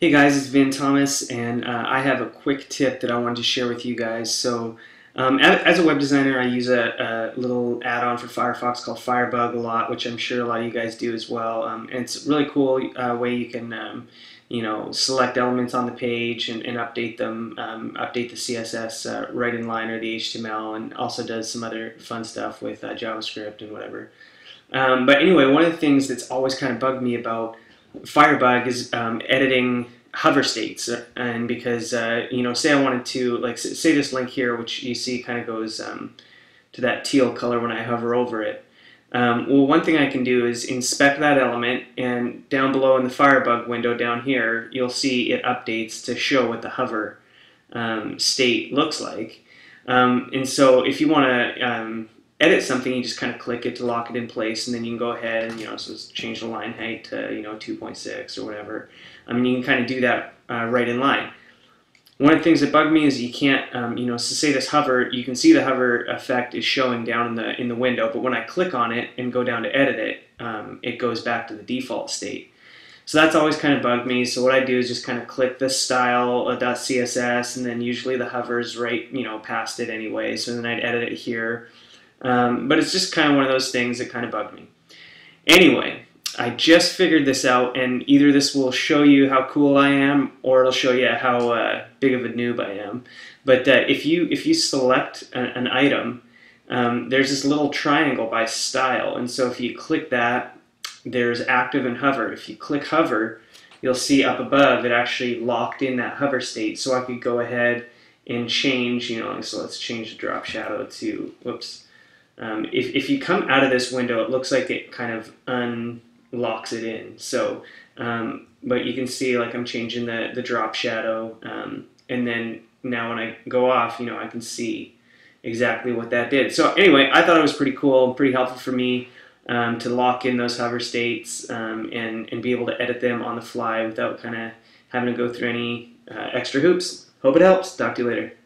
Hey guys, it's Vin Thomas, and uh, I have a quick tip that I wanted to share with you guys. So, um, as a web designer, I use a, a little add-on for Firefox called Firebug a lot, which I'm sure a lot of you guys do as well. Um, and it's a really cool uh, way you can, um, you know, select elements on the page and, and update them, um, update the CSS uh, right in line or the HTML, and also does some other fun stuff with uh, JavaScript and whatever. Um, but anyway, one of the things that's always kind of bugged me about Firebug is um, editing hover states, and because uh, you know, say I wanted to like say this link here, which you see kind of goes um, to that teal color when I hover over it. Um, well, one thing I can do is inspect that element, and down below in the Firebug window down here, you'll see it updates to show what the hover um, state looks like. Um, and so, if you want to um, edit something, you just kind of click it to lock it in place, and then you can go ahead and you know so change the line height to you know 2.6 or whatever. I mean, you can kind of do that uh, right in line. One of the things that bug me is you can't, um, you know, so say this hover, you can see the hover effect is showing down in the in the window, but when I click on it and go down to edit it, um, it goes back to the default state. So that's always kind of bugged me. So what I do is just kind of click the style uh, .css, and then usually the hover's right, you know, past it anyway. So then I'd edit it here. Um, but it's just kind of one of those things that kind of bugged me. Anyway, I just figured this out, and either this will show you how cool I am, or it'll show you how uh, big of a noob I am. But uh, if you if you select an item, um, there's this little triangle by style, and so if you click that, there's active and hover. If you click hover, you'll see up above it actually locked in that hover state. So I could go ahead and change, you know, so let's change the drop shadow to, whoops. Um, if, if you come out of this window, it looks like it kind of unlocks it in. So, um, but you can see like I'm changing the, the drop shadow. Um, and then now when I go off, you know, I can see exactly what that did. So anyway, I thought it was pretty cool, pretty helpful for me um, to lock in those hover states um, and, and be able to edit them on the fly without kind of having to go through any uh, extra hoops. Hope it helps. Talk to you later.